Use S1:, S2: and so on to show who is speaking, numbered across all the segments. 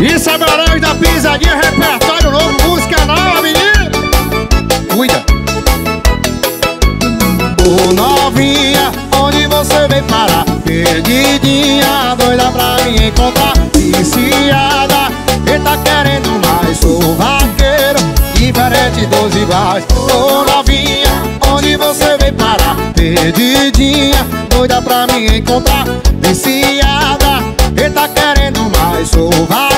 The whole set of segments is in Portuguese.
S1: Isso é da Pisadinha, repertório novo, música nova, menino. Cuida. Ô novinha, onde você veio parar? Perdidinha, doida pra me encontrar Viciada, e tá querendo mais Sou vaqueiro, diferente dos iguais Ô novinha, onde você veio parar? Perdidinha, doida pra me encontrar Viciada, e tá querendo mais Sou vaqueiro,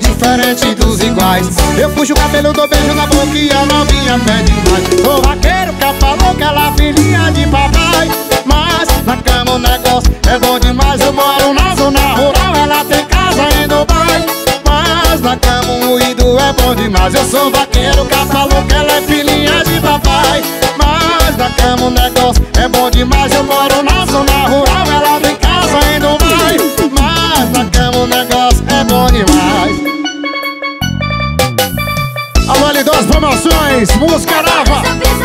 S1: diferente dos iguais. Eu puxo o cabelo, dou beijo na boca e a novinha pede mais. Sou vaqueiro, capa louca, ela filhinha de papai. Mas na cama o negócio é bom demais. Eu moro na zona rural, ela tem casa em Dubai. Mas na cama o moído é bom demais. Eu sou vaqueiro, capa louca, ela é filhinha de papai. Mas na cama o negócio é bom demais. Eu moro na zona rural, ela tem casa em Dubai Mas na cama o negócio é bom demais. Alô, L2 Promoções, música nova.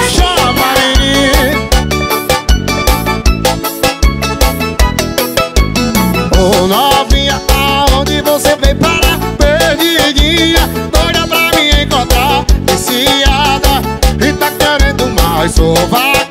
S1: Chama, menino Ô novinha, aonde você veio parar? Perdidinha, doida pra me encontrar Viciada, e tá querendo mais Sou vaqueiro, diferente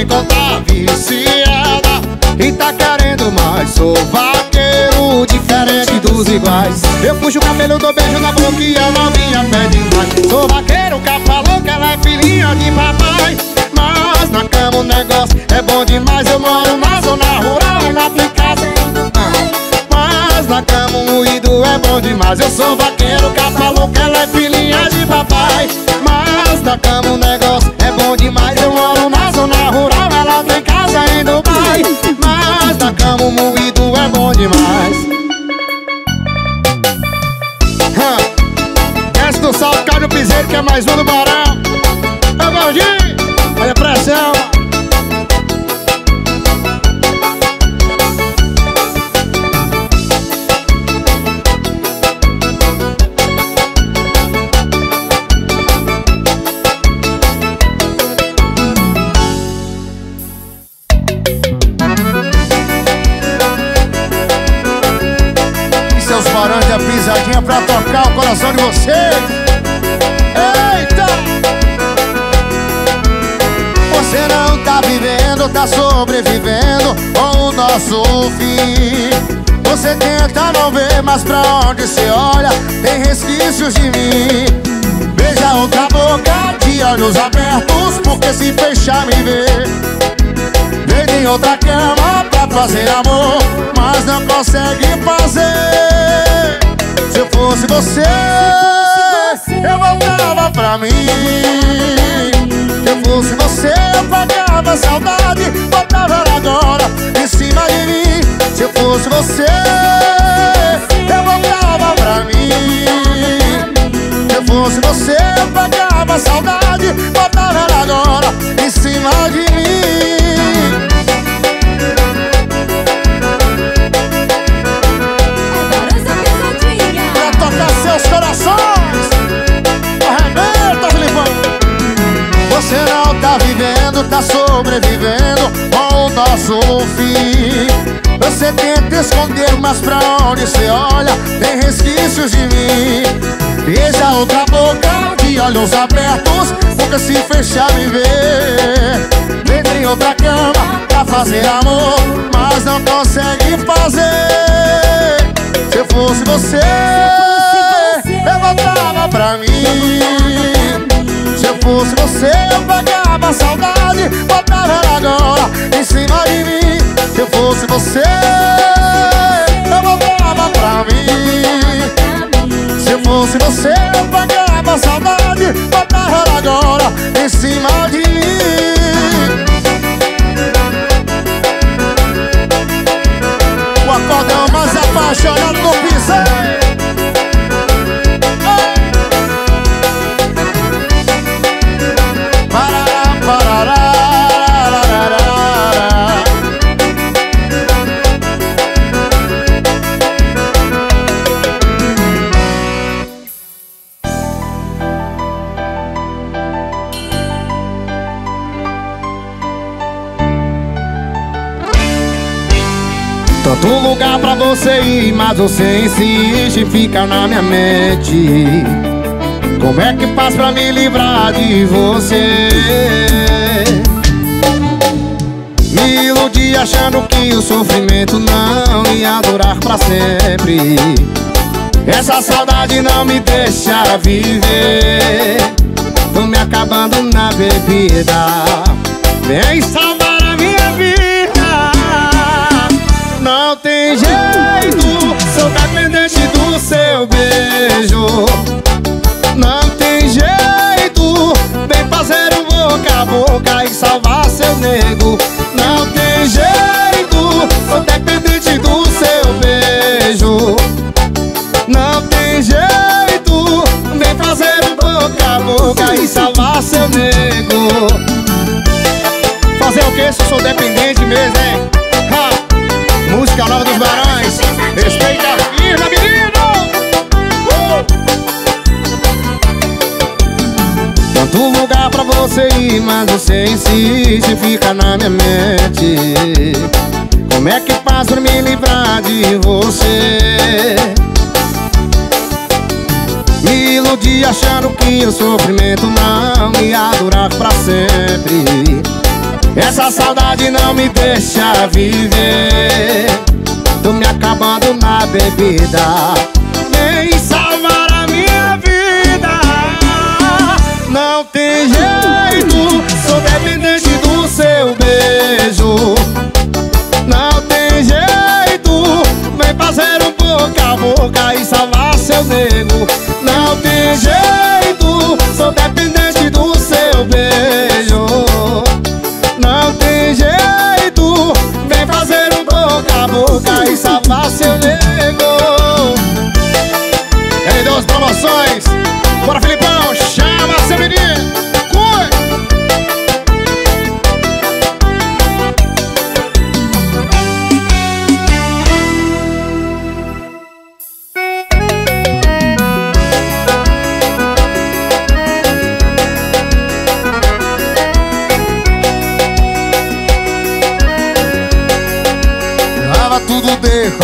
S1: encontrar Viciada, e tá querendo mais Sou vaqueiro, diferente dos iguais. Eu puxo o cabelo, dou beijo na boca e a novinha pede mais. Sou vaqueiro, capa louca, ela é filhinha de papai. Mas na cama o negócio é bom demais. Eu moro na zona rural, ela tem casa Mas na cama o moído é bom demais. Eu sou vaqueiro, capa louca, ela é filhinha de papai. Mas na cama o negócio Do salto, piseiro que é mais um do Barão Ô gordinho, olha a pressão da pisadinha pra tocar o coração de vocês tá sobrevivendo com o nosso fim. Você tenta não ver, mas pra onde você olha tem resquícios de mim. Beija outra boca de olhos abertos, porque se fechar me vê Deita em outra cama pra fazer amor Mas não consegue fazer. Se eu fosse você, eu voltava pra mim. Se eu fosse você, eu pagava saudade. Botava ela agora em cima de mim. Se eu fosse você, eu voltava pra mim. Se eu fosse você, eu pagava saudade. Botava ela agora em cima de mim. Corações. Você não tá vivendo, tá sobrevivendo com o nosso fim. Você tenta esconder, mas pra onde você olha tem resquícios de mim. Beija outra boca de olhos abertos, porque se fechar me. Entra em outra cama pra fazer amor, mas não consegue fazer. Se eu fosse você, eu voltava pra mim. Fosse você, eu pagava saudade, botava ela agora em cima de mim. Se eu fosse você, eu voltava pra mim. Se eu fosse você, eu pagava saudade, botava ela agora em cima de mim. O acordão mais apaixonado do piseiro você ir, mas você insiste fica na minha mente. Como é que faz pra me livrar de você? Me iludi achando que o sofrimento não ia durar pra sempre. Essa saudade não me deixa viver. Tô me acabando na bebida. Vem salvar a minha vida Não tem jeito Sou dependente do seu beijo. Não tem jeito Vem fazer um boca a boca E salvar seu nego. Não tem jeito Sou dependente do seu beijo. Não tem jeito Vem fazer um boca a boca E salvar seu nego. Fazer o que se eu sou dependente mesmo, hein? Música nova dos Barões Respeita a firma, menino! Uh! Tanto lugar pra você ir, mas você insiste Fica na minha mente Como é que faço me livrar de você? Me iludi achando que o sofrimento não ia durar pra sempre essa saudade não me deixa viver. Tô me acabando na bebida. Vem salvar a minha vida. Não tem jeito Sou dependente do seu beijo. Não tem jeito Vem fazer um boca a boca E salvar seu nego. Não tem jeito Sou dependente do seu beijo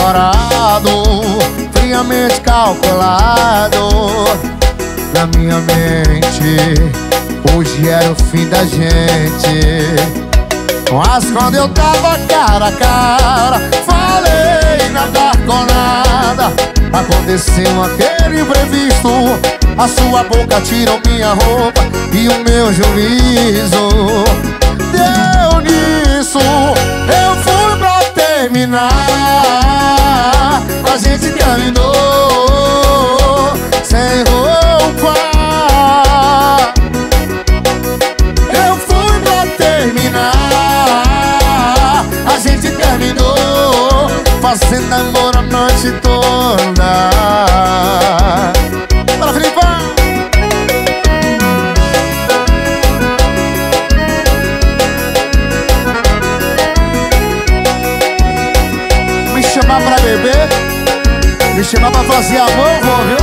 S1: decorado Friamente calculado. Na minha mente Hoje era o fim da gente. Mas quando eu tava cara a cara Falei nada com nada. Aconteceu aquele imprevisto. A sua boca tirou minha roupa E o meu juízo. Deu nisso Eu fui terminar. A gente terminou Sem roupa. Eu fui pra terminar. A gente terminou Fazendo amor a noite toda. Bora, Filipão! Chamar pra fazer amor, eu vou, viu?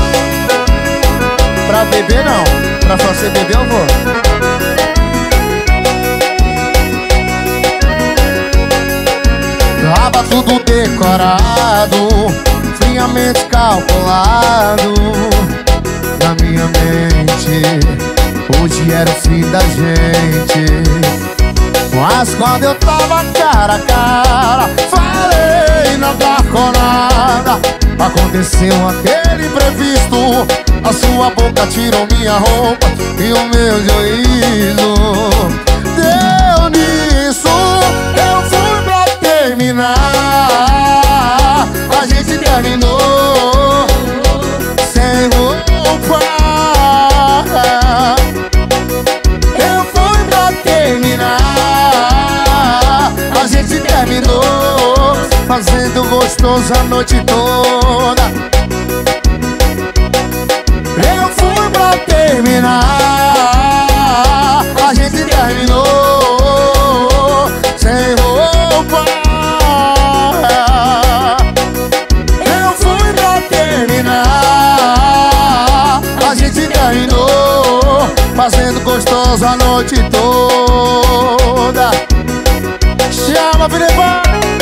S1: Pra beber não. Pra fazer beber eu vou. Tava tudo decorado Friamente calculado. Na minha mente Hoje era o fim da gente. Mas quando eu tava cara a cara Falei nada com nada Aconteceu aquele imprevisto. A sua boca tirou minha roupa E o meu juízo. Deu nisso Eu fui pra terminar. A gente terminou Fazendo gostoso a noite toda. Eu fui pra terminar. A gente terminou Sem roupa. Eu fui pra terminar. A gente terminou Fazendo gostoso a noite toda. Chama, Filipão!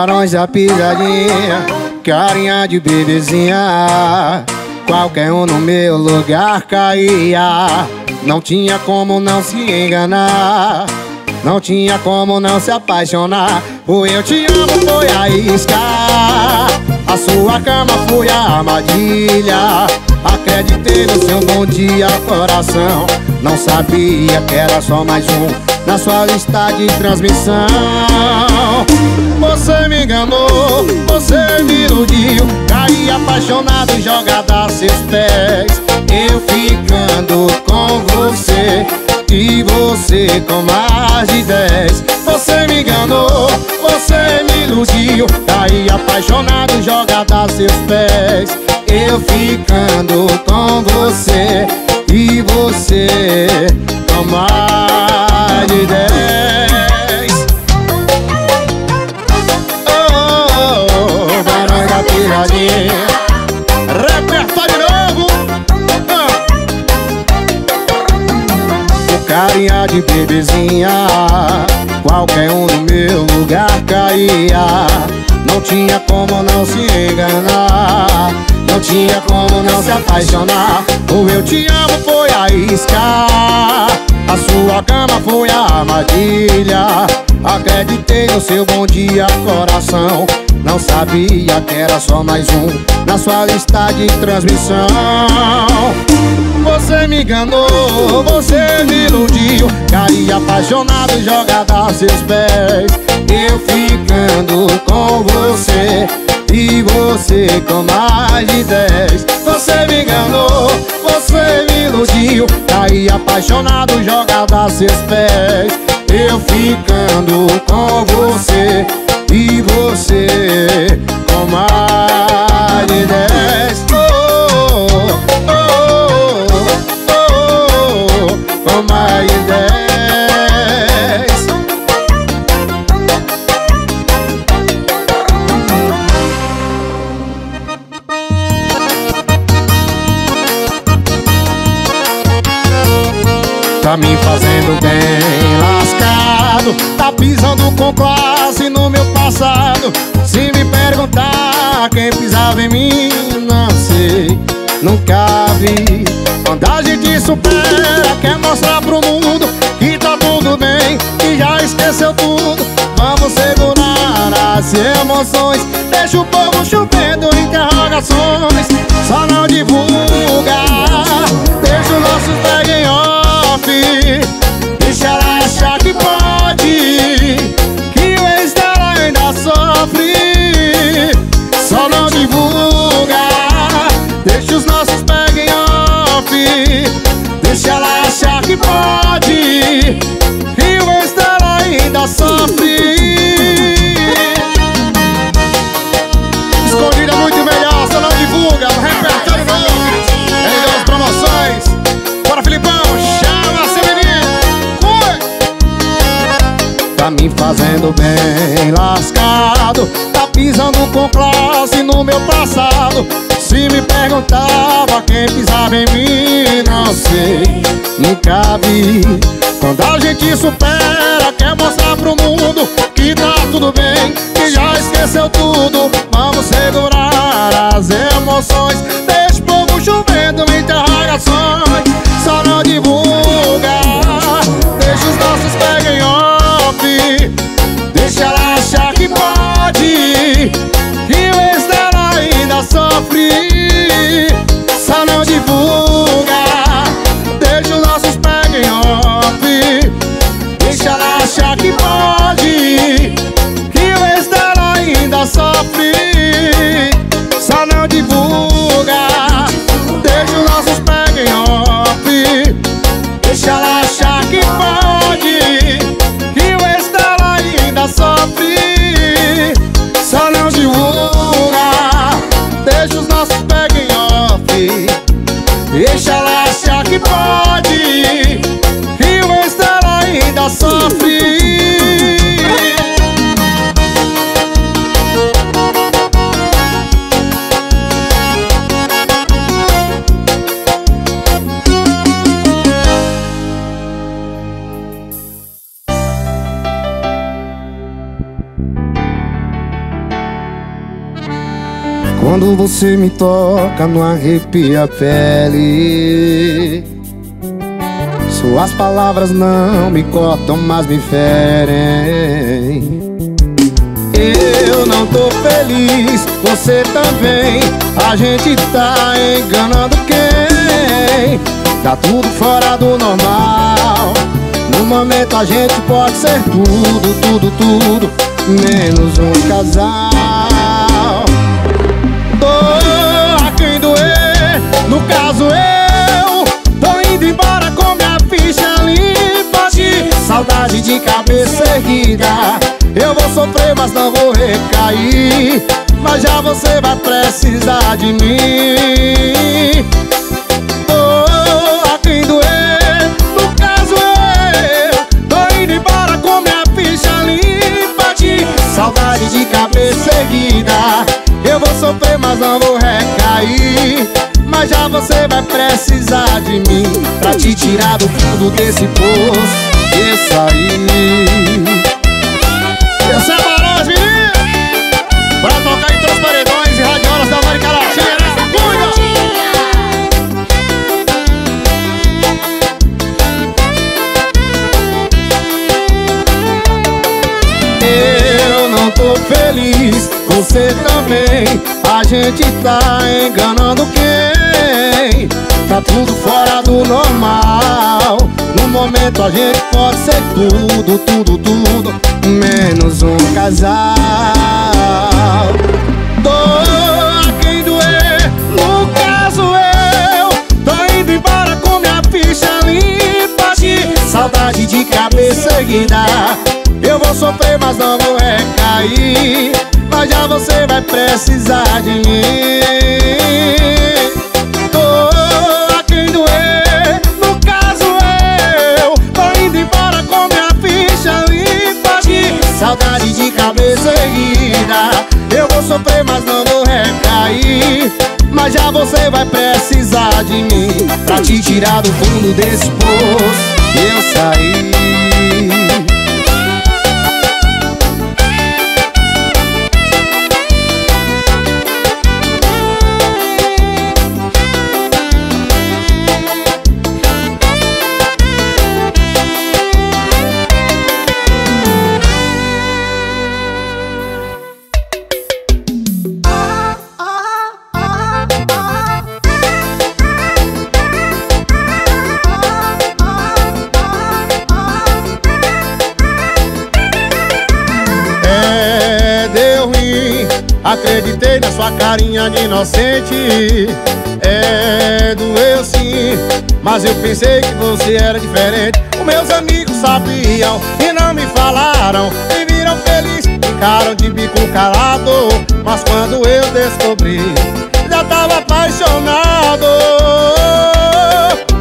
S1: Da pisadinha, carinha de bebezinha. Qualquer um no meu lugar caía. Não tinha como não se enganar. Não tinha como não se apaixonar. O eu te amo foi a isca. A sua cama foi a armadilha. Acreditei no seu bom dia, coração. Não sabia que era só mais um na sua lista de transmissão. Você me enganou, você me iludiu. Caí apaixonado jogada a seus pés. Eu ficando com você e você com mais de dez. Você me enganou, você me iludiu. Caí apaixonado jogada a seus pés. Eu ficando com você e você mais de dez. Oh, oh, oh Barão da Piradinha. Repertório carinha de bebezinha. Qualquer um no meu lugar caía. Não tinha como não se enganar. Não tinha como não se apaixonar. O eu te amo foi a isca. A sua cama foi a armadilha Acreditei no seu bom dia, coração. Não sabia que era só mais um Na sua lista de transmissão. Você me enganou, você me iludiu. Caí apaixonado e jogada a seus pés. Eu ficando com você e você com mais de dez Você me enganou, você me iludiu Caí apaixonado, jogado a seus pés Eu ficando com você E você com mais de dez oh, oh, oh, oh, Com mais de dez Pisando com classe no meu passado. Se me perguntar quem pisava em mim Não sei, nunca vi. Quando a gente supera Quer mostrar pro mundo Que tá tudo bem Que já esqueceu tudo. Vamos segurar as emoções. Deixa o povo chovendo interrogações. Só não divulga. Deixa os nossos peguem Deixa ela achar que ainda sofre Só não divulga. Deixa os nossos peguem off Deixa ela achar que pode. Que o ex ainda sofre fazendo bem lascado. Tá pisando com classe no meu passado. Se me perguntava quem pisava em mim Não sei, nunca vi. Quando a gente supera Quer mostrar pro mundo Que tá tudo bem Que já esqueceu tudo. Vamos segurar as emoções. Deixa o povo chovendo interrogações. Só não divulga Que o dela ainda sofre você me toca, não arrepia a pele. Suas palavras não me cortam, mas me ferem. Eu não tô feliz, você também. A gente tá enganando quem? Tá tudo fora do normal. No momento a gente pode ser tudo, tudo, tudo, menos um casal. Saudade de cabeça erguida. Eu vou sofrer, mas não vou recair. Mas já você vai precisar de mim. Tô a quem doer, no caso eu Tô indo embora com minha ficha limpa de Saudade de cabeça erguida. Eu vou sofrer, mas não vou recair Já você vai precisar de mim Pra te tirar do fundo desse poço e sair essa é Barões, menino Pra tocar entre os paredões e radiolas da América Cuida! Eu não tô feliz, você também A gente tá enganando quem? Tá tudo fora do normal. No momento a gente pode ser tudo, tudo, tudo menos um casal. Dor a quem doer, no caso eu Tô indo embora com minha ficha limpa Saudade de cabeça erguida. Eu vou sofrer, mas não vou recair. Mas já você vai precisar de mim. Saudade de cabeça erguida. Eu vou sofrer, mas não vou recair. Mas já você vai precisar de mim Pra te tirar do fundo desse poço. Eu saí inocente É, doeu sim Mas eu pensei que você era diferente. Os meus amigos sabiam e não me falaram Me viram feliz, ficaram de bico calado. Mas quando eu descobri Já tava apaixonado.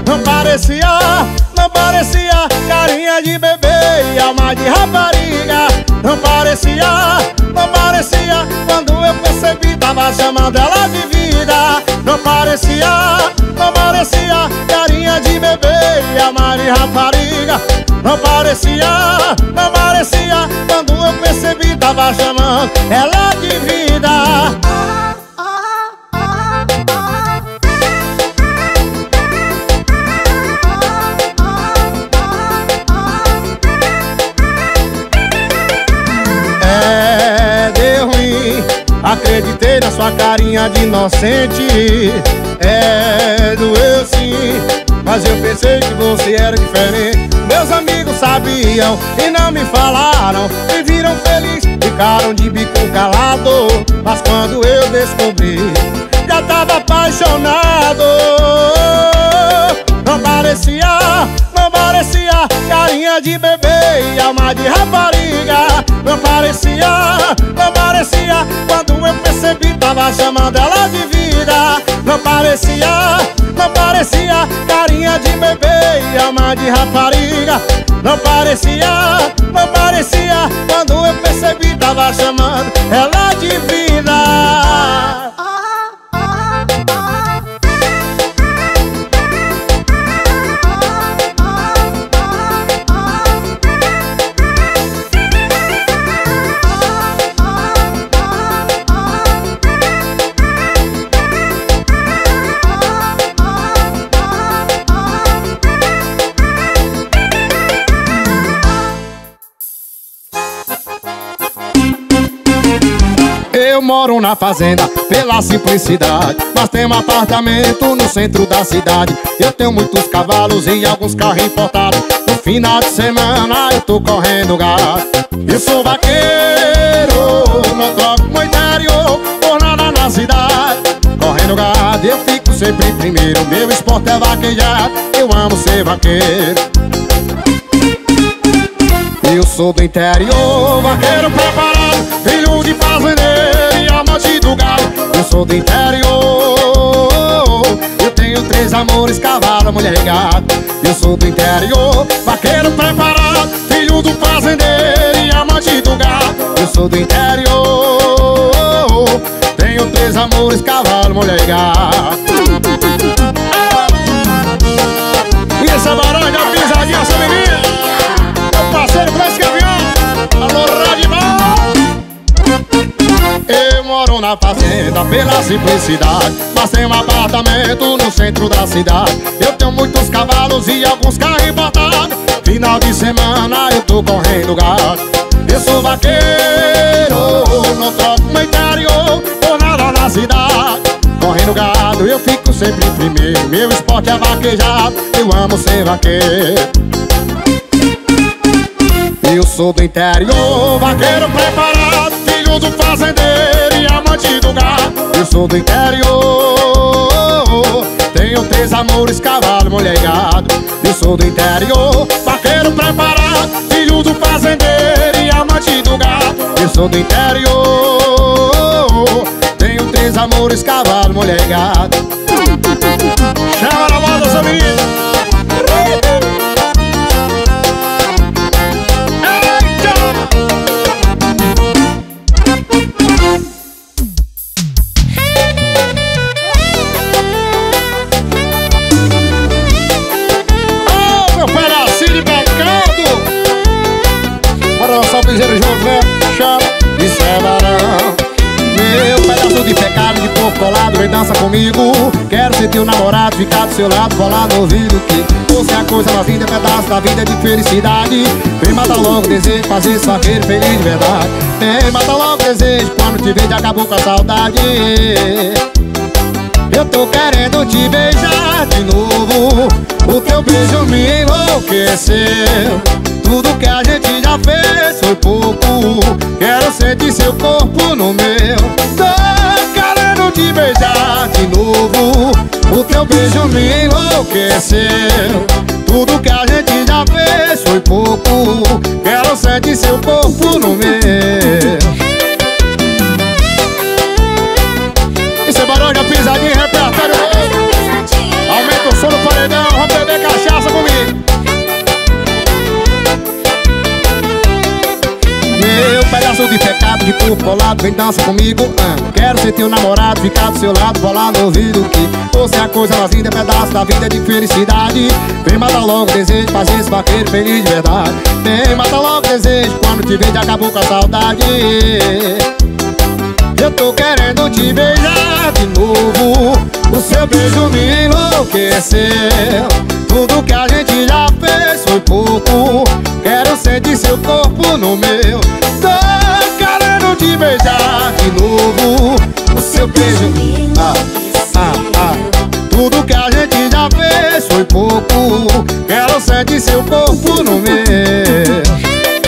S1: Não parecia, não parecia Carinha de bebê e alma de rapariga. Não parecia, não parecia tava chamando ela de vida. Não parecia, não parecia Carinha de bebê e alma de rapariga. Não parecia, não parecia Quando eu percebi tava chamando ela de vida Acreditei na sua carinha de inocente. É, doeu sim Mas eu pensei que você era diferente. Meus amigos sabiam e não me falaram. Me viram feliz, ficaram de bico calado. Mas quando eu descobri Já tava apaixonado Não parecia, não parecia. Carinha de bebê e alma de rapariga Não parecia, chamando ela de vida. Não parecia, não parecia Carinha de bebê e alma de rapariga. Não parecia, não parecia Quando eu percebi tava chamando ela moro na fazenda pela simplicidade. Mas tenho um apartamento no centro da cidade. Eu tenho muitos cavalos e alguns carros importados. No final de semana eu tô correndo gado Eu sou vaqueiro, não troco no interior Por nada na cidade. Correndo gado eu fico sempre primeiro. Meu esporte é vaquejar, eu amo ser vaqueiro eu sou do interior, vaqueiro preparado Filho de fazendeiro e amante do galo Eu sou do interior Eu tenho três amores, cavalo, mulher e gato Eu sou do interior, vaqueiro preparado Filho do fazendeiro e amante do galo Eu sou do interior Tenho três amores, cavalo, mulher e gato essa baranga, pisadinha, essa menina Meu parceiro Fresca Avião Alô, Radimar Eu moro na fazenda pela simplicidade Mas tenho um apartamento no centro da cidade. Eu tenho muitos cavalos e alguns carros importados. Final de semana eu tô correndo gato Eu sou vaqueiro, não troco meu interior Por nada na cidade. Correndo gado, eu fico sempre em primeiro. Meu esporte é vaquejado, eu amo ser vaqueiro Eu sou do interior, vaqueiro preparado Filho do fazendeiro e amante do gado. Eu sou do interior Tenho três amores, cavalo, mulher e gado. Eu sou do interior, vaqueiro preparado Filho do fazendeiro e amante do gado. Eu sou do interior Tenho três amores, cavalo, mulher e gado. Chama na moda, essa menina de pecado, de corpo colado Vem dança comigo. Quero ser teu namorado, ficar do seu lado Falar no ouvido que você é a coisa mais linda Pedaço da vida de felicidade. Vem matar logo o desejo, fazer esse vaqueiro feliz de verdade. Vem matar logo o desejo Quando te vejo acabou com a saudade. Eu tô querendo te beijar de novo. O teu beijo me enlouqueceu. Tudo que a gente já fez foi pouco. Quero sentir seu corpo no meu Te beijar de novo. O teu beijo me enlouqueceu. Tudo que a gente já fez foi pouco. Quero sentir seu corpo no meu. Isso é barulho, pisadinha, repertório. Aumenta o som do paredão, vamos beber cachaça comigo. Meu pedaço de pecado, de corpo colado, vem dança comigo ah. Quero ser teu namorado, ficar do seu lado, falar no ouvido que Você é a coisa mais linda, pedaço da vida de felicidade. Vem matar logo o desejo, fazer esse vaqueiro feliz de verdade. Vem matar logo o desejo, quando te vejo acabou com a saudade. Eu tô querendo te beijar de novo O seu beijo me enlouqueceu. Tudo que a gente já fez foi pouco Quero sentir seu corpo no meu. Tô beijar de novo O seu beijo. Ah, ah, ah. Tudo que a gente já fez foi pouco. Quero sentir seu corpo no meu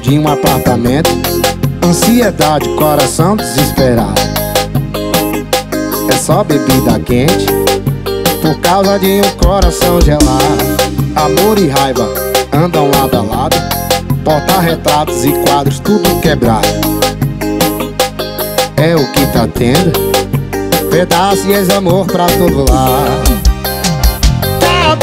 S1: de um apartamento. Ansiedade, coração desesperado. É só bebida quente por causa de um coração gelado. Amor e raiva andam lado a lado. Porta-retratos e quadros, tudo quebrado. É o que tá tendo. Pedaço e ex-amor pra todo lado. Tá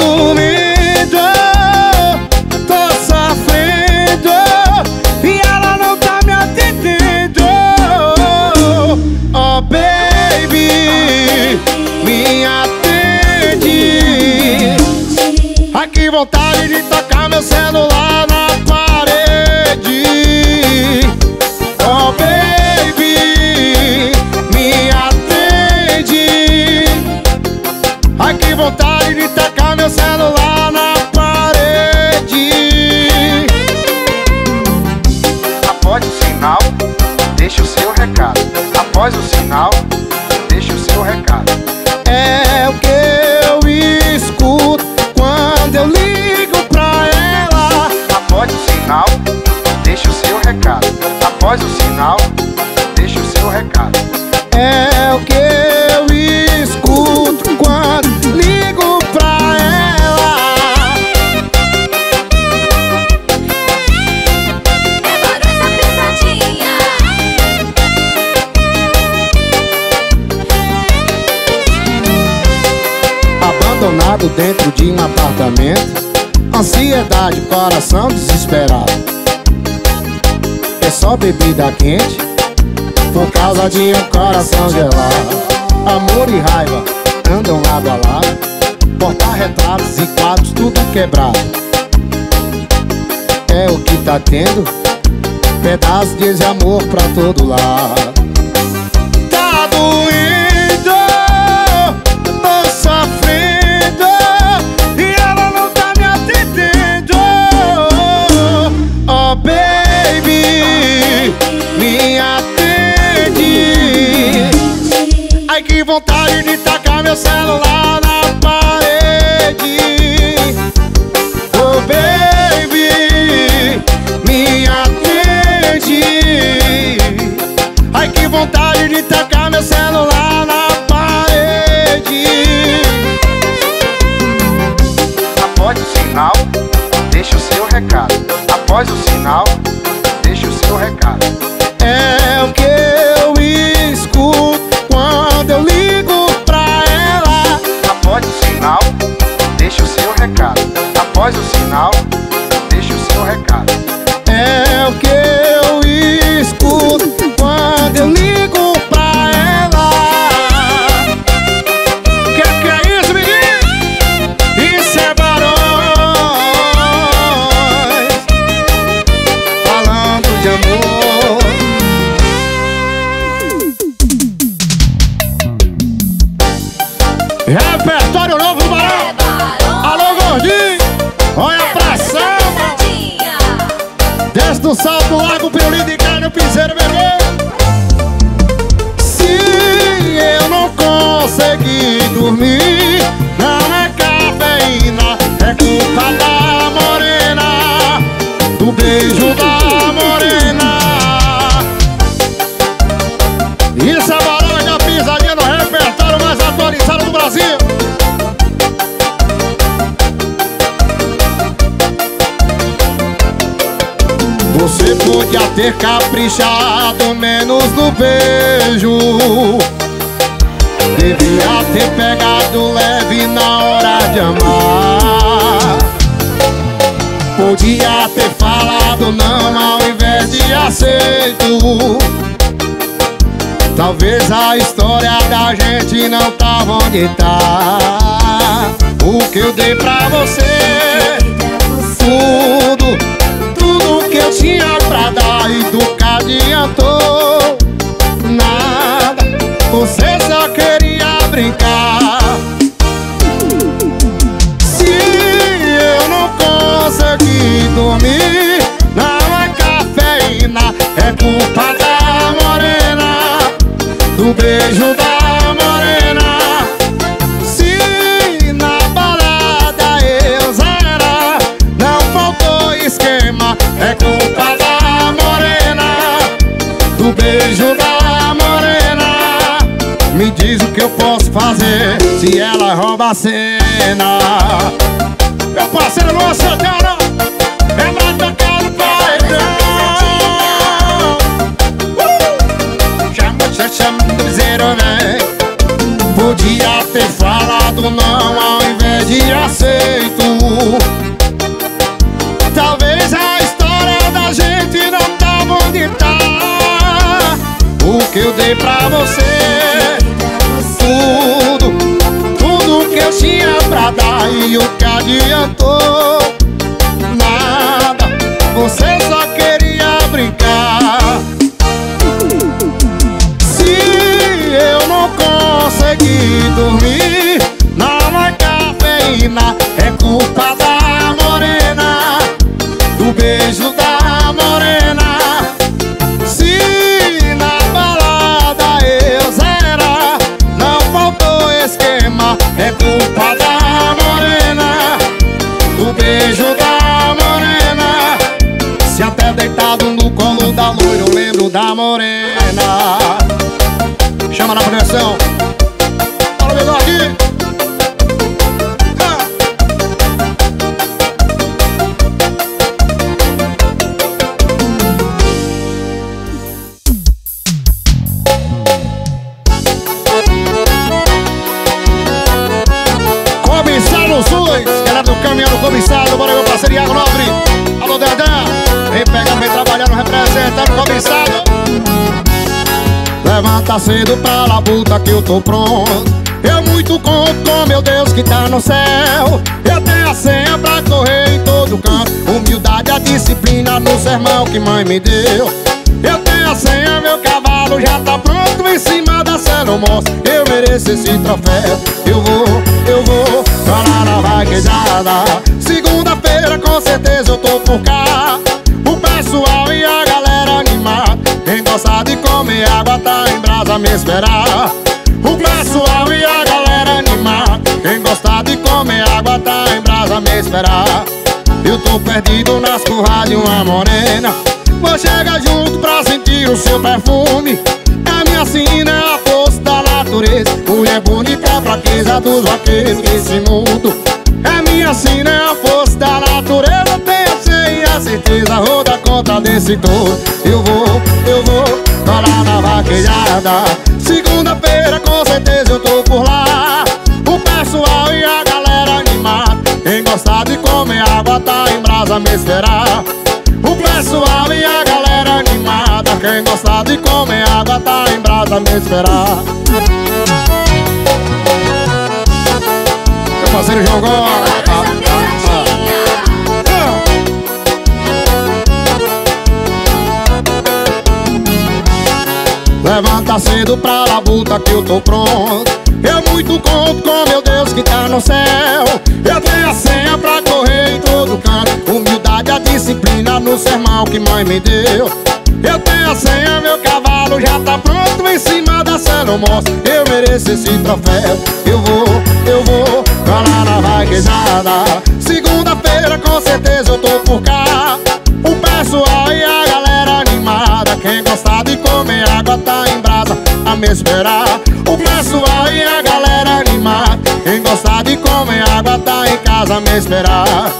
S1: saudade, coração desesperado. É só bebida quente Por causa de um coração gelado. Amor e raiva andam lado a lado Porta-retratos e quadros tudo quebrado. É o que tá tendo Pedaço de amor pra todo lado. ser caprichado, menos no beijo. Devia ter pegado leve na hora de amar. Podia ter falado não ao invés de aceito. Talvez a história da gente não tava onde tá. O que eu dei pra você posso fazer se ela rouba a cena? Meu parceiro Luan Santana, é ela tá cara paredão. Chama, chama, chama do zero, vem, Podia ter falado não ao invés de aceito. Talvez a história da gente não tava onde tá. O que eu dei pra você dar E Levanta cedo pra labuta que eu tô pronto. Eu muito conto com meu Deus que tá no céu. Eu tenho a senha pra correr em todo canto. Humildade, a disciplina no sermão que mãe me deu. Eu tenho a senha, meu cavalo já tá pronto em cima da Moço, Eu mereço esse troféu. Eu vou, eu vou pra lá na vaquejada. Segunda-feira com certeza eu tô por cá. O pessoal e a galera animada. Quem gosta de comer água tá em brasa me esperar. O pessoal e a galera animada. Quem gosta de comer água tá em brasa me esperar. Eu tô perdido nas curras de uma morena. Vou chegar junto pra sentir o seu perfume. A minha sina é a força da natureza. Mulher bonita é fraqueza dos vaqueiros desse mundo. É minha sina é a força da natureza. Sem a certeza, vou dar conta desse touro. Eu vou, eu vou, lá na vaquejada. Segunda-feira com certeza eu tô por lá. O pessoal e a galera animada. Quem gosta de comer água tá em brasa me esperar. O pessoal e a galera animada. Quem gosta de comer água tá em brasa me esperar. Meu parceiro João Gomes. Levanta cedo pra labuta que eu tô pronto. Eu muito conto com meu Deus que tá no céu. Eu tenho a senha pra correr em todo canto. Humildade, a disciplina no sermão que mãe me deu. Eu tenho a senha, meu cavalo já tá pronto em cima da Moço, Eu mereço esse troféu. Eu vou, eu vou lá na vaquejada. Segunda-feira com certeza eu tô por cá. O pessoal e a galera Quem gosta de comer água tá em brasa. A me esperar. O pessoal e a galera animada Quem gosta de comer água tá em casa a me esperar.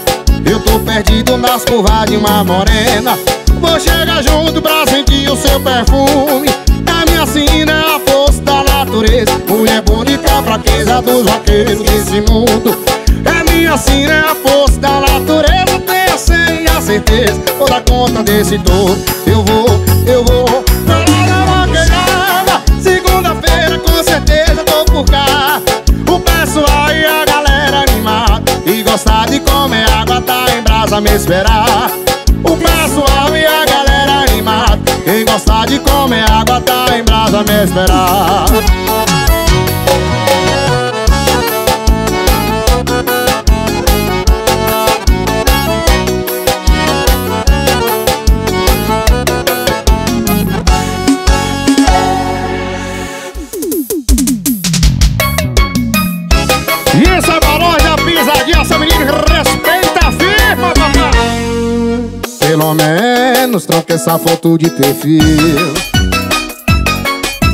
S1: Eu tô perdido nas curvas de uma morena. Vou chegar junto pra sentir o seu perfume. A minha sina é a força da natureza. Mulher bonita, fraqueza dos vaqueiros desse mundo. É minha sina é a força da natureza. Tenha sem a certeza Vou dar conta desse touro Eu vou, por cá O pessoal e a galera animada E gostar de comer água tá em brasa me esperar O pessoal e a galera animada Quem gostar de comer água tá em brasa me esperar menos troca essa foto de perfil.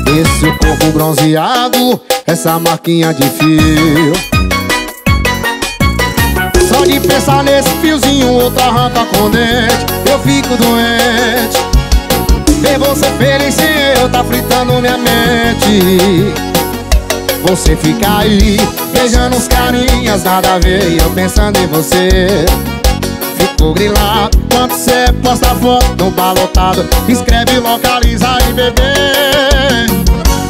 S1: Esse corpo bronzeado, essa marquinha de fio. Só de pensar nesse fiozinho, outro arranca com dente. Eu fico doente. Ver você feliz sem eu, tá fritando minha mente. Você fica aí, beijando os carinhas, nada a ver E eu pensando em você Fico grilado quando você posta foto no balotado Escreve, localiza e bebê.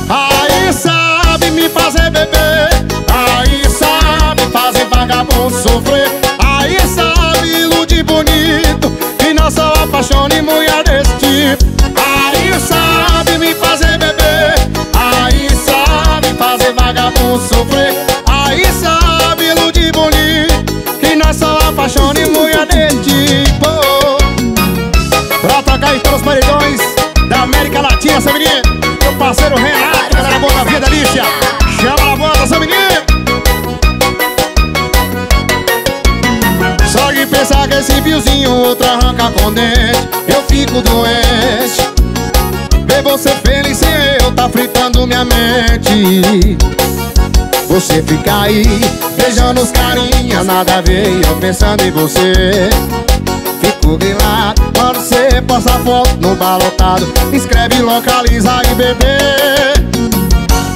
S1: Aí sabe me fazer beber. Aí sabe fazer vagabundo sofrer. Aí sabe iludir bonito E não só apaixone mulher Latina, essa menina Meu parceiro Renato, galera boa da vida, delícia Chama na bota, essa menina Só de pensar que esse fiozinho outro arranca com dente Eu fico doente. Ver você feliz sem eu tá fritando minha mente. Você fica aí beijando os carinhas Nada a ver eu pensando em você Fico grilado quando você posta foto no balotado Escreve, localiza e bebê.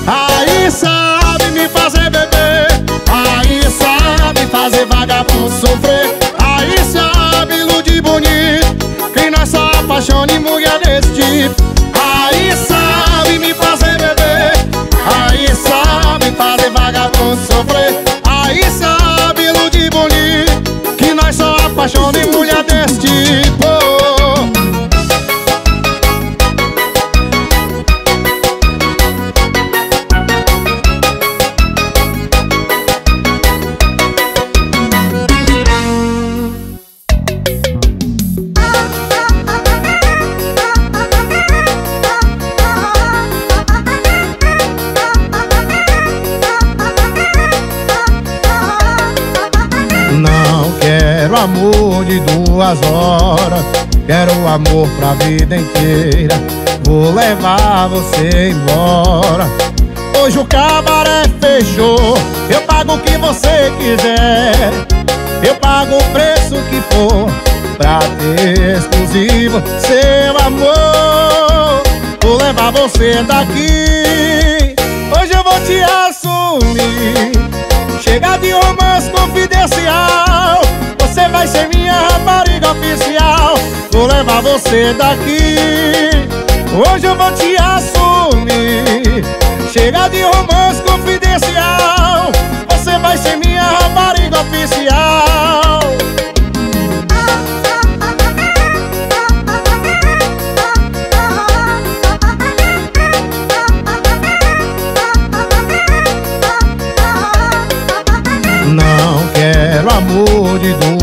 S1: Aí sabe me fazer beber. Aí sabe fazer vagabundo sofrer. Aí sabe iludir bonito. Que nós só apaixone mulher desse tipo. Aí sabe me fazer beber. Aí sabe fazer vagabundo sofrer. Aí sabe iludir bonito. Que nós só apaixone mulher tipo amor de duas horas. Quero amor pra vida inteira. Vou levar você embora. Hoje o cabaré fechou. Eu pago o que você quiser. Eu pago o preço que for Pra ter exclusivo seu amor. Vou levar você daqui. Hoje eu vou te assumir. Chega de romance confidencial Você vai ser minha rapariga oficial. Vou levar você daqui. Hoje eu vou te assumir. Chega de romance confidencial. Você vai ser minha rapariga oficial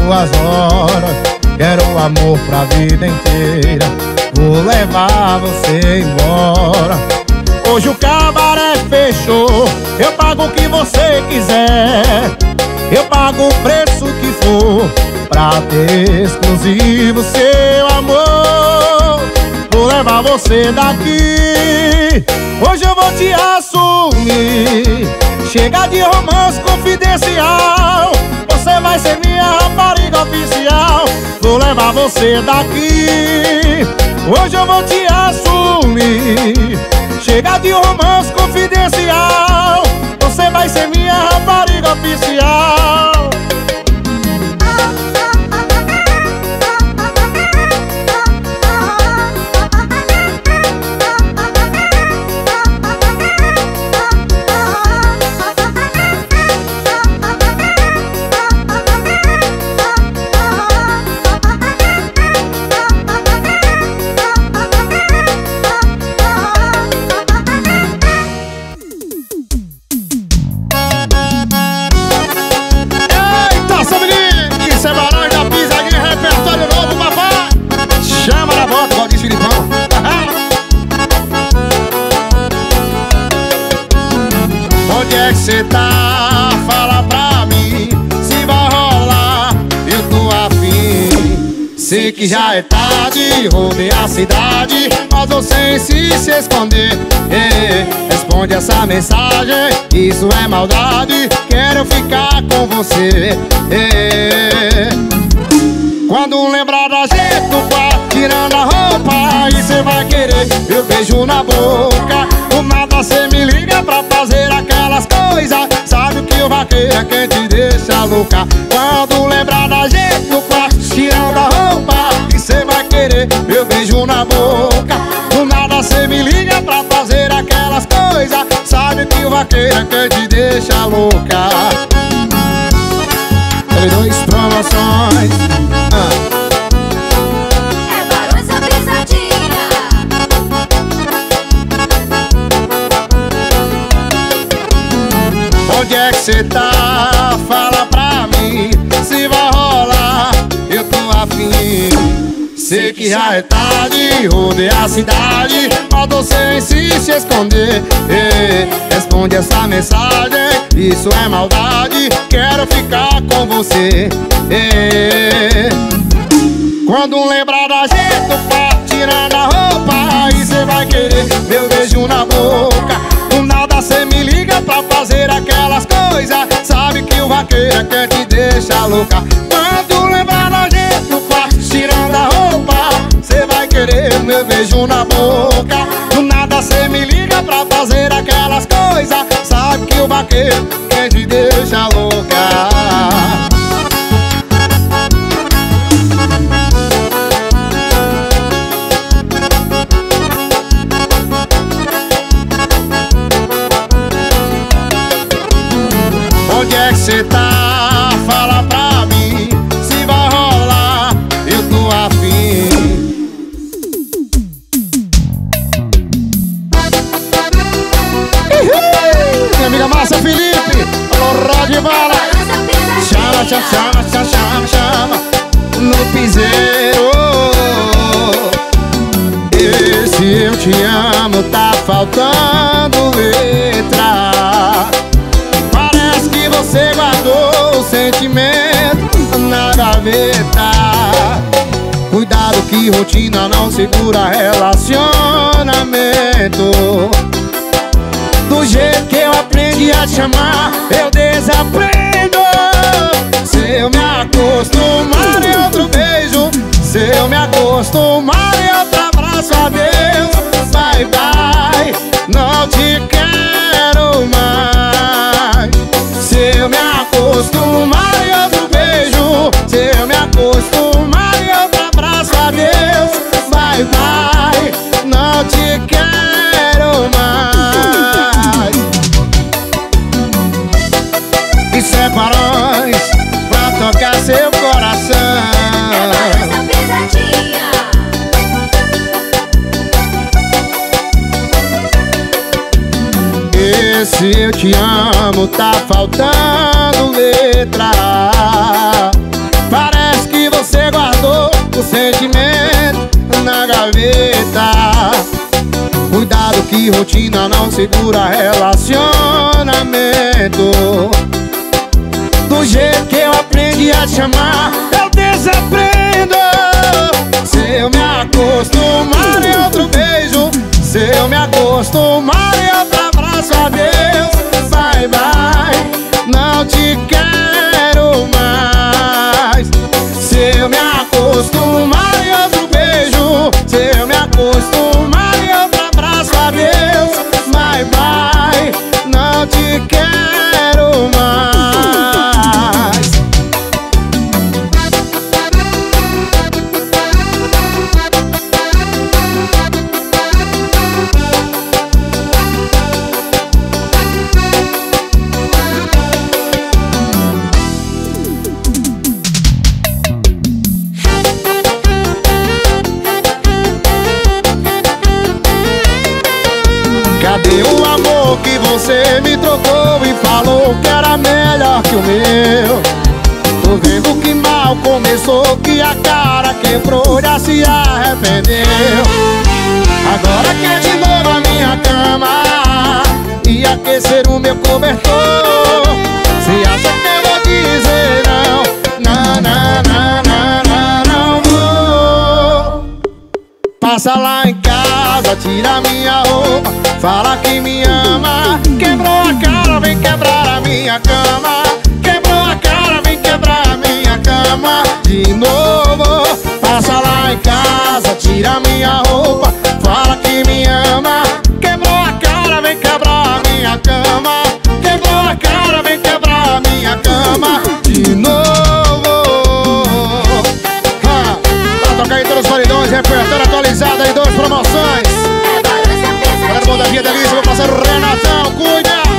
S1: duas horas Quero amor pra vida inteira. Vou levar você embora. Hoje o cabaré fechou Eu pago o que você quiser. Eu pago o preço que for Pra ter exclusivo seu amor. Vou levar você daqui. Hoje eu vou te assumir. Chega de romance confidencial Você vai ser minha rapariga oficial. Vou levar você daqui. Hoje eu vou te assumir. Chega de romance confidencial. Você vai ser minha rapariga oficial que já é tarde, rodei a cidade, mas você insiste se esconder. Ei, responde essa mensagem, isso é maldade. Quero ficar com você. Ei, quando lembrar da gente no quarto, tirando a roupa, aí cê vai querer. Eu beijo na boca, do nada cê me liga pra fazer aquelas deixa louca Quando lembrar da gente no quarto tirando a deixa louca Teve dois promoções ah.
S2: É Barões da Pisadinha.
S1: Onde é que cê tá? Fala pra mim Se vai rolar, eu tô afim Sei que já é tarde, rodei a cidade? Mas você insiste esconder. Ei, Responde essa mensagem, isso é maldade Quero ficar com você. Ei, Quando lembrar da gente, no quarto, tirando a roupa Aí cê vai querer meu beijo na boca. Do nada cê me liga pra fazer aquelas coisas Sabe que o vaqueiro é quem te deixa louca. Quando lembrar da relacionamento. Do jeito que eu aprendi a te amar, eu desaprendo. Se eu me acostumar em outro beijo, se eu me acostumar em outro abraço, adeus, bye bye, não te quero mais. Se eu me acostumar em outro beijo, se eu me acostumar bye bye, não te quero mais. E separões pra tocar seu coração.
S2: Pisadinha.
S1: Esse eu te amo tá faltando letra. Cuidado que rotina não segura relacionamento. Do jeito que eu aprendi a te amar, eu desaprendo. Se eu me acostumar em outro beijo, se eu me acostumar em outro abraço, adeus, bye bye, não te quero mais. Se eu me acostumar em outro beijo, se eu me acostumar em outro bye bye, não te quero mais. Meu? Tô vendo que mal começou, que a cara quebrou, já se arrependeu. Agora quer de novo a minha cama e aquecer o meu cobertor. Se acha que eu vou dizer não, não, não, não, não, não, vou. Passa lá em casa, tira minha roupa Fala que me ama Quebrou a cara, vem quebrar a minha cama quebrar minha cama de novo Passa lá em casa, tira minha roupa Fala que me ama Quebrou a cara, vem quebrar minha cama Quebrou a cara, vem quebrar minha cama de novo ha. Pra tocar em todos os
S2: paredões, repertório
S1: atualizado em duas promoções Galera, bom da via delícia, passar o Renatão, cuida!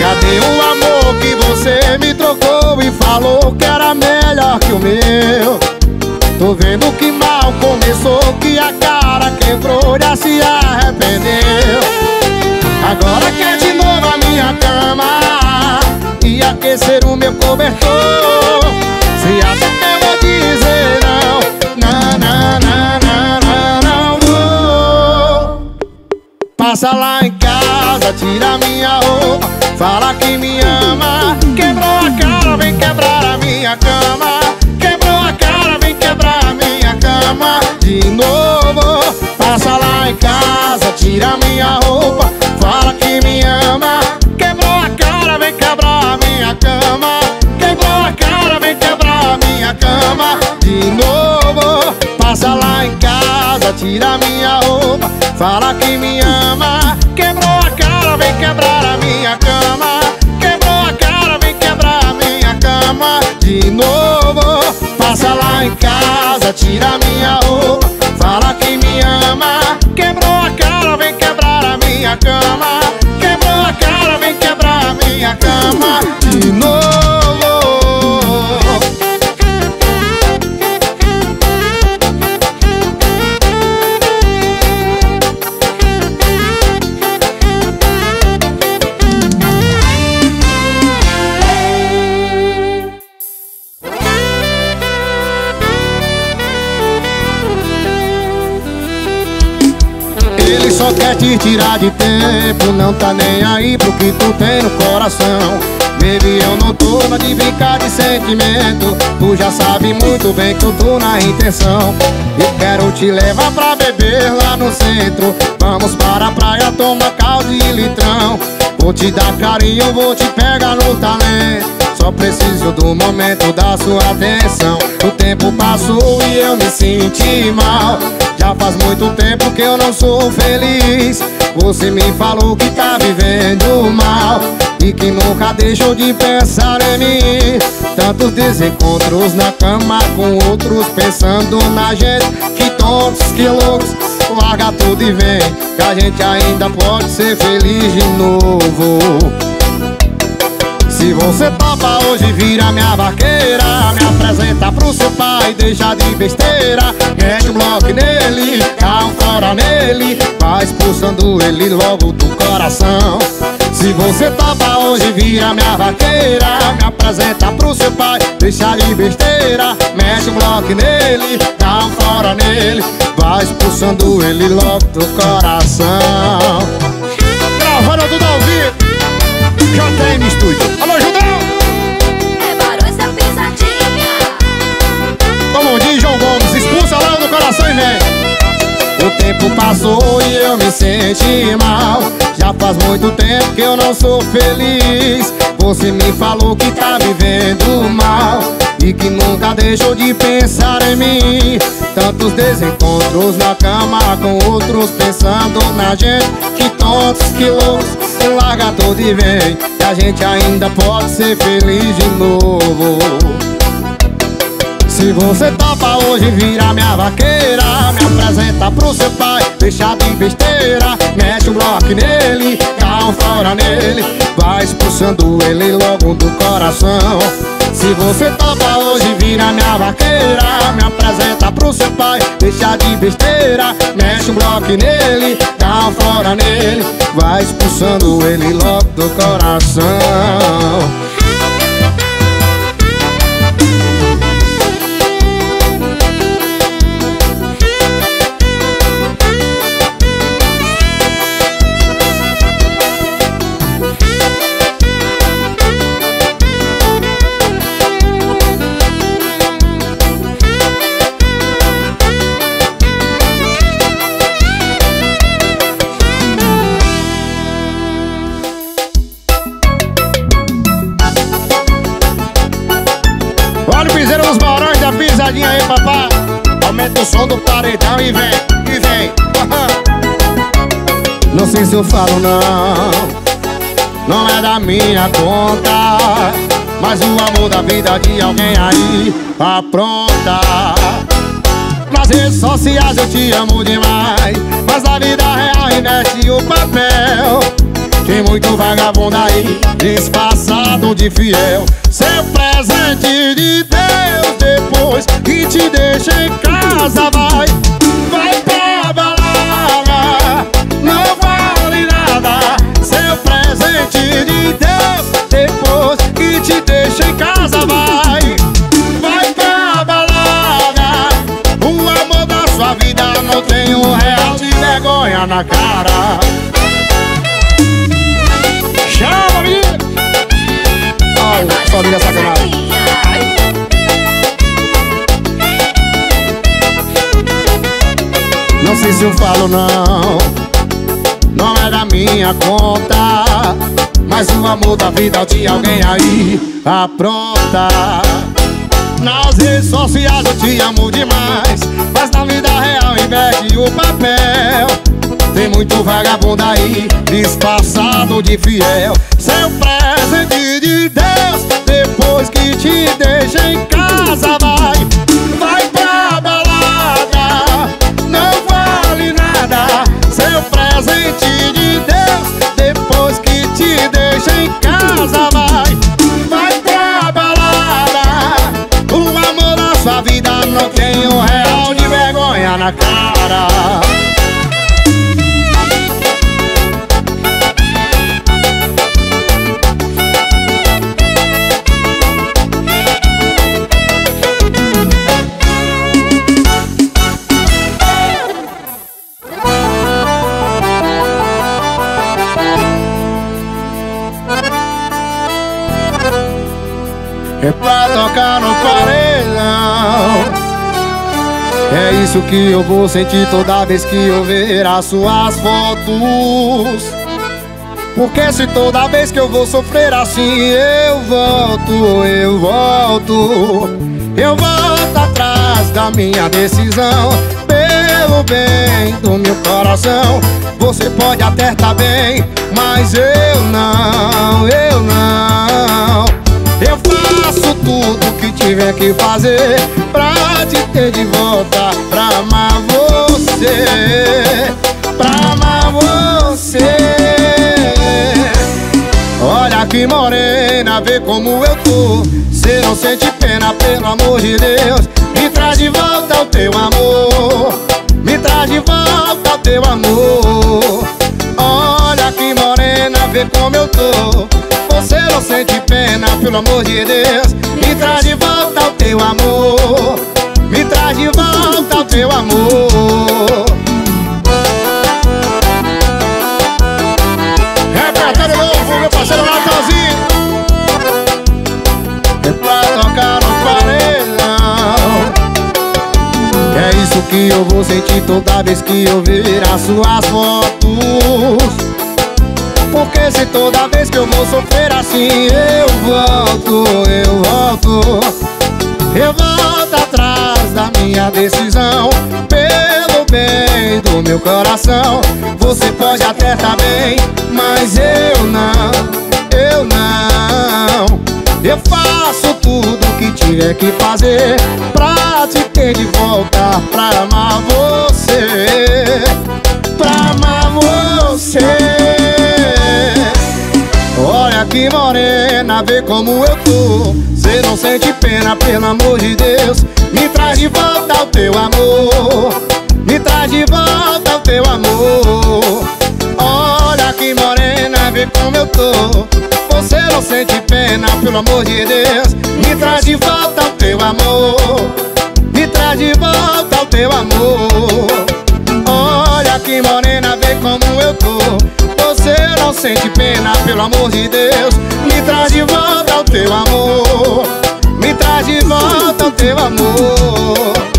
S1: Cadê o amor que você me trocou e falou que era melhor que o meu? Tô vendo que mal começou, que a cara quebrou, já se arrependeu. Agora quer de novo a minha cama e aquecer o meu cobertor. Se acha que eu vou dizer não, não, não, não, Passa lá em casa, tira minha roupa, fala que me ama. Quebrou a cara, vem quebrar a minha cama. Quebrou a cara, vem quebrar a minha cama de novo. Passa lá em casa, tira minha roupa, fala que me ama. Quebrou a cara, vem quebrar a minha cama. Quebrou a cara, vem quebrar a minha cama de novo. Passa lá em casa, tira minha roupa, fala que me ama. Quebrou a cara, vem quebrar a minha cama. Quebrou a cara, vem quebrar a minha cama de novo. Passa lá em casa, tira minha roupa, fala que me ama. Quebrou a cara, vem quebrar a minha cama. Quebrou a cara, vem quebrar a minha cama de novo. Ele só quer te tirar de tempo Não tá nem aí pro que tu tem no coração. Baby, eu não tô de brincar de sentimento Tu já sabe muito bem que eu tô na intenção. Eu quero te levar pra beber lá no centro Vamos para a praia tomar caldo e litrão Vou te dar carinho, vou te pegar no talento. Só preciso do momento da sua atenção. O tempo passou e eu me senti mal. Já faz muito tempo que eu não sou feliz. Você me falou que tá vivendo mal E que nunca deixou de pensar em mim. Tantos desencontros na cama com outros Pensando na gente. Que tontos, que loucos Larga tudo e vem Que a gente ainda pode ser feliz de novo se você topa hoje, vira minha vaqueira. Me apresenta pro seu pai, deixa de besteira. Mete um bloco nele, dá um fora nele. Vai expulsando ele logo do coração. Se você topa hoje, vira minha vaqueira. Me apresenta pro seu pai, deixa de besteira. Mete um bloco nele, dá um fora nele. Vai expulsando ele logo do coração. Gravando tudo ao vivo já tem no estúdio. Alô, Judão!
S2: É barulho pisadinha.
S1: Como diz João Gomes, expulsa lá do coração e vem. O tempo passou e eu me senti mal. Já faz muito tempo que eu não sou feliz. Você me falou que tá vivendo mal e que nunca deixou de pensar em mim. Tantos desencontros na cama com outros pensando na gente. Que tontos, que loucos. Larga tudo e vem Que a gente ainda pode ser feliz de novo Se você topa hoje vira minha vaqueira. Me apresenta pro seu pai Deixa de besteira. Mete um bloco nele Dá um fora nele. Vai expulsando ele logo do coração. Se você topa hoje, vira minha vaqueira. Me apresenta pro seu pai, deixa de besteira. Mexe um bloco nele, dá um fora nele. Vai expulsando ele logo do coração da pisadinha aí, papá. Aumenta o som do paredão e vem, e vem. Não sei se eu falo não. Não é da minha conta Mas o amor da vida de alguém aí apronta. Nas redes sociais eu te amo demais Mas na vida real investe o papel. Tem muito vagabundo aí Disfarçado de fiel. Seu presente de Depois que te deixa em casa Vai, vai pra balada Não vale nada. Seu presente de Deus Depois que te deixa em casa Vai, vai pra balada O amor da sua vida Não tem um real de vergonha na cara. Chama, menino! Ai, família sacanagem sei se eu falo não. Não é da minha conta Mas o amor da vida de alguém aí apronta. Nas redes sociais eu te amo demais Mas na vida real inverte o papel. Tem muito vagabundo aí Disfarçado de fiel. Seu presente de Deus Depois que te deixa em casa Vai, vai Seu presente de Deus Depois que te deixa em casa Vai, vai pra balada. O amor da sua vida Não tem um real de vergonha na cara É isso que eu vou sentir toda vez que eu ver as suas fotos. Porque se toda vez que eu vou sofrer assim eu volto, eu volto. Eu volto atrás da minha decisão. Pelo bem do meu coração Você pode até estar bem, mas eu não, eu não. Eu faço tudo que tiver que fazer Pra te ter de volta Pra amar você Pra amar você. Olha que morena, vê como eu tô. Cê não sente pena, pelo amor de Deus. Me traz de volta o teu amor. Me traz de volta o teu amor. Olha que morena, vê como eu tô. Você não sente pena, pelo amor de Deus. Me traz de volta o teu amor amor Repertório novo, meu parceiro Natalzinho É pra tocar no paredão. É isso que eu vou sentir toda vez que eu ver as suas fotos. Porque se toda vez que eu vou sofrer assim eu volto, eu volto Eu volto atrás da minha decisão Pelo bem do meu coração. Você pode até estar bem, mas eu não, eu não. Eu faço tudo que tiver que fazer Pra te ter de volta, pra amar você Pra amar você Olha que morena, vê como eu tô Cê não sente pena, pelo amor de Deus. Me traz de volta o teu amor. Me traz de volta o teu amor. Olha que morena, vê como eu tô. Você não sente pena, pelo amor de Deus. Me traz de volta o teu amor. Me traz de volta o teu amor. Olha que morena, vê como eu tô você não sente pena, pelo amor de Deus. Me traz de volta o teu amor. Me traz de volta o teu amor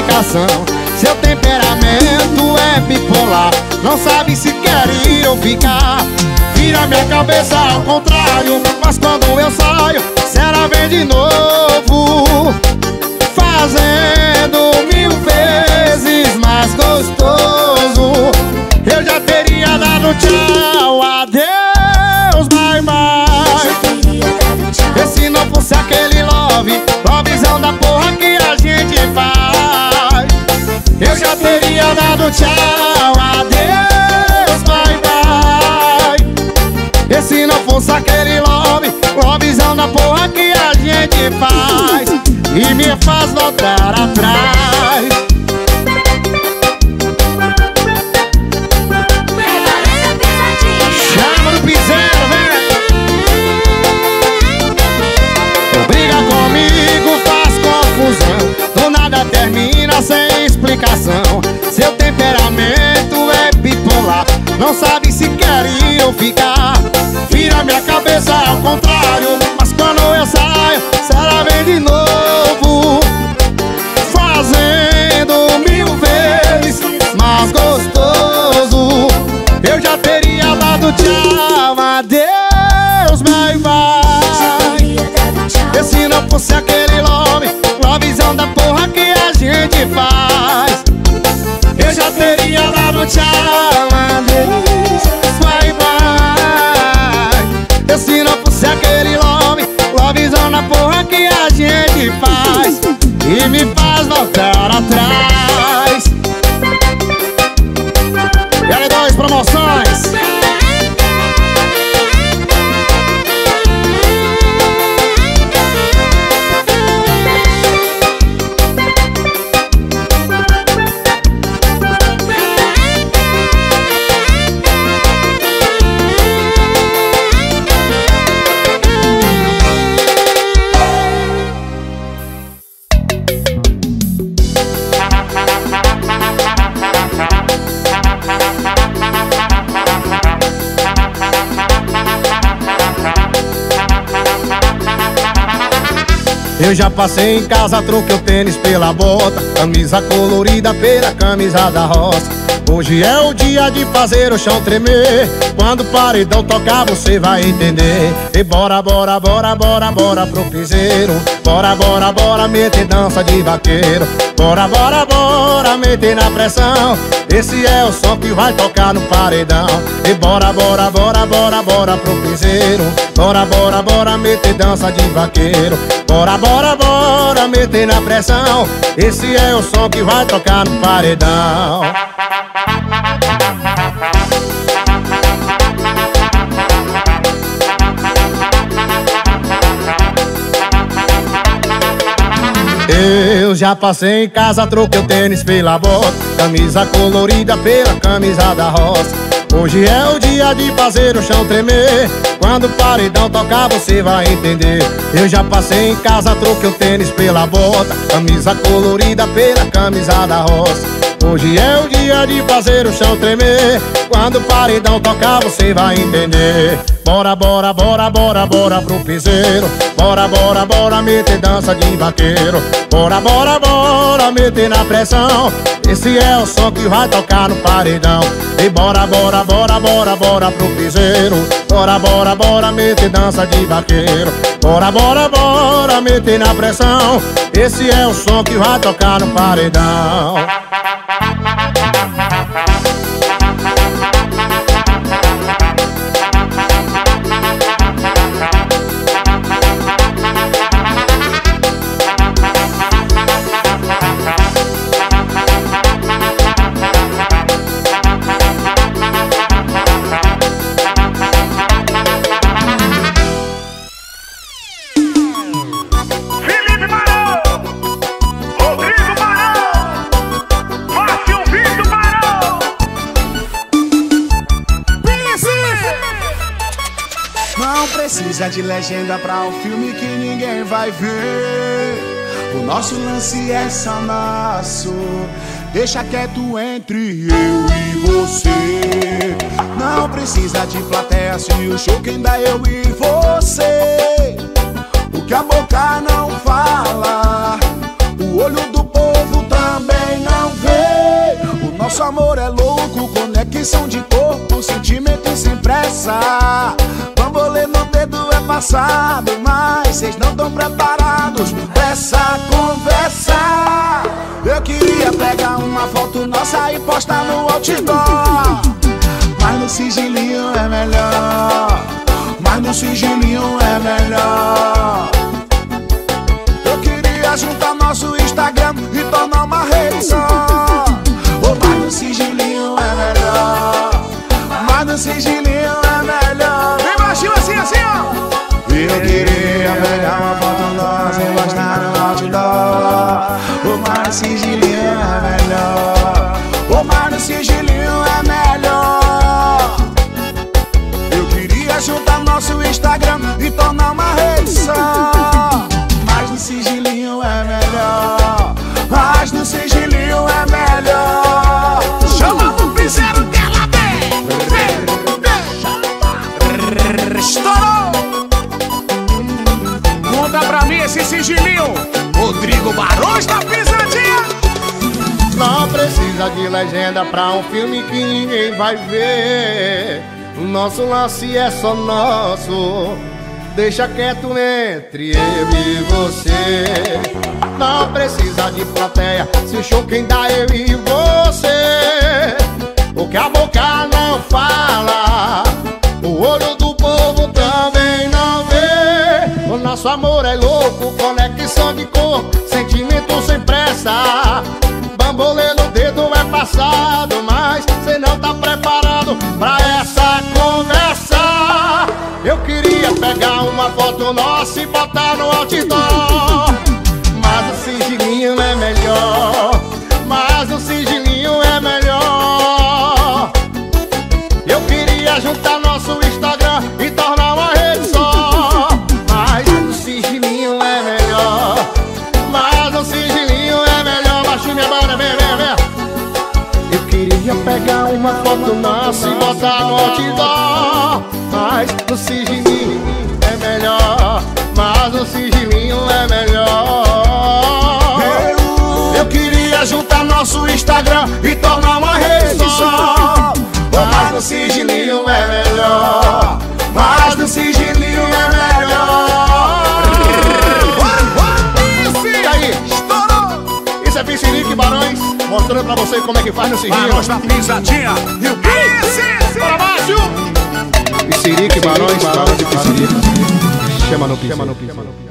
S1: explicação. Seu temperamento é bipolar Não sabe se quer ir ou ficar. Vira minha cabeça ao contrário Mas quando eu saio, será vem de novo. Fazendo mil vezes mais gostoso. Eu já teria dado tchau, adeus, bye bye love, lovezão da porra que a gente faz. Eu já teria dado tchau, adeus, bye bye. E se não fosse aquele love, lovezão da porra que a gente faz. E me faz voltar atrás explicação. Seu temperamento é bipolar. Não sabe se quer ir ou ficar. Vira minha cabeça ao contrário. Mas quando eu saio, será vem de novo. Fazendo mil vezes mais gostoso. Eu já teria dado tchau, adeus, bye bye. E se não fosse aquele E me faz voltar atrás passei em casa, troquei o tênis pela bota Camisa colorida pela camisa da roça Hoje é o dia de fazer o chão tremer. Quando o paredão tocar você vai entender. E bora, bora, bora, bora, bora pro piseiro. Bora, bora, bora, meter dança de vaqueiro. Bora, bora, bora, meter na pressão. Esse é o som que vai tocar no paredão. E bora, bora, bora, bora, bora pro piseiro. Bora, bora, bora, meter dança de vaqueiro. Bora, bora, bora, meter na pressão. Esse é o som que vai tocar no paredão Eu já passei em casa, troquei o tênis pela bota Camisa colorida pela camisa da roça. Hoje é o dia de fazer o chão tremer. Quando o paredão tocar você vai entender. Eu já passei em casa, troquei o tênis pela bota Camisa colorida pela camisa da roça Hoje é o dia de fazer o chão tremer. Quando o paredão tocar você vai entender. Bora, bora, bora, bora, bora pro piseiro. Bora, bora, bora, meter dança de vaqueiro. Bora, bora, bora, meter na pressão. Esse é o som que vai tocar no paredão. E bora, bora, bora, bora, bora pro piseiro. Bora, bora, bora, meter dança de vaqueiro. Bora, bora, bora, meter na pressão. Esse é o som que vai tocar no paredão
S3: de legenda pra um filme que ninguém vai ver. O nosso lance é sanaço. Deixa quieto entre eu e você. Não precisa de plateia se o show quem dá é eu e você. O que a boca não fala, o olho do povo também não vê. O nosso amor é louco, conexão de corpo, sentimento sem pressa. Vamos ler no mas vocês não estão preparados pra essa conversa. Eu queria pegar uma foto nossa e postar no outdoor. Mas no sigilinho é melhor. Mas no sigilinho é melhor. Eu queria juntar nosso Instagram e tornar uma rede só. Oh, mas no sigilinho é melhor. Mas no sigilinho
S1: precisa de legenda pra um filme que ninguém vai ver. O nosso lance é só nosso. Deixa quieto entre eu e você. Não precisa de plateia. Se o show quem dá eu e você. O que a boca não fala, o olho do povo também não vê. O nosso amor é louco, conexão de cor, sentimento sem pressa. Bambolê mas cê não tá preparado pra essa conversa. Eu queria pegar uma foto nossa e botar no outdoor. Você como é que faz no sigilo.
S3: Barões da Pisadinha. E o Pissi.
S1: Bora, Márcio! Piscinique Barões, Barões de Piscinique. Chama no Piscinique.